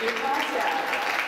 Gracias.